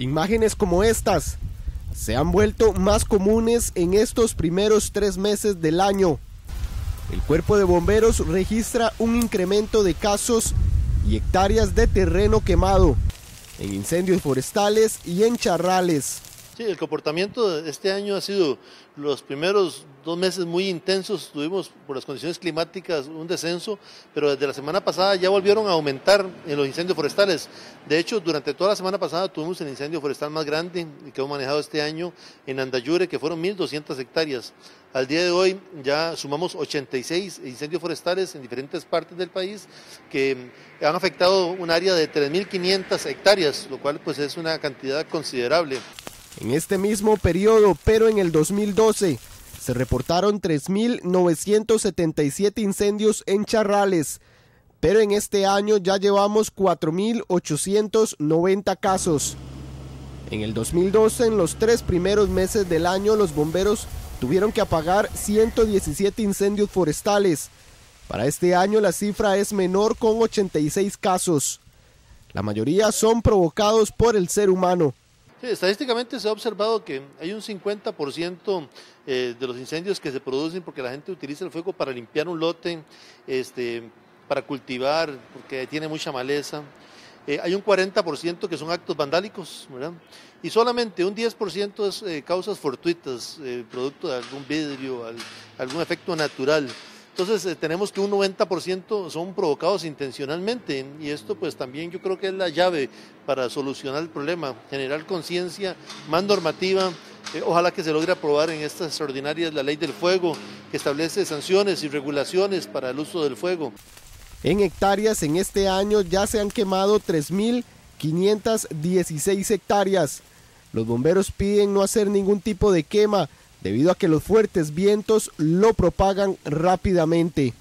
Imágenes como estas se han vuelto más comunes en estos primeros tres meses del año. El cuerpo de bomberos registra un incremento de casos y hectáreas de terreno quemado en incendios forestales y en charrales. Sí, el comportamiento este año ha sido los primeros dos meses muy intensos, tuvimos por las condiciones climáticas un descenso, pero desde la semana pasada ya volvieron a aumentar en los incendios forestales. De hecho, durante toda la semana pasada tuvimos el incendio forestal más grande que hemos manejado este año en Andayure, que fueron 1.200 hectáreas. Al día de hoy ya sumamos 86 incendios forestales en diferentes partes del país que han afectado un área de 3.500 hectáreas, lo cual pues es una cantidad considerable. En este mismo periodo, pero en el 2012, se reportaron 3.977 incendios en charrales, pero en este año ya llevamos 4.890 casos. En el 2012, en los tres primeros meses del año, los bomberos tuvieron que apagar 117 incendios forestales. Para este año la cifra es menor con 86 casos. La mayoría son provocados por el ser humano. Estadísticamente se ha observado que hay un 50% eh, de los incendios que se producen porque la gente utiliza el fuego para limpiar un lote, este, para cultivar, porque tiene mucha maleza. Eh, hay un 40% que son actos vandálicos, ¿verdad? Y solamente un 10% es eh, causas fortuitas, producto de algún vidrio, algún efecto natural. Entonces eh, tenemos que un 90% son provocados intencionalmente y esto pues también yo creo que es la llave para solucionar el problema, generar conciencia, más normativa, eh, ojalá que se logre aprobar en estas extraordinarias la ley del fuego que establece sanciones y regulaciones para el uso del fuego. En hectáreas en este año ya se han quemado 3.516 hectáreas. Los bomberos piden no hacer ningún tipo de quema debido a que los fuertes vientos lo propagan rápidamente.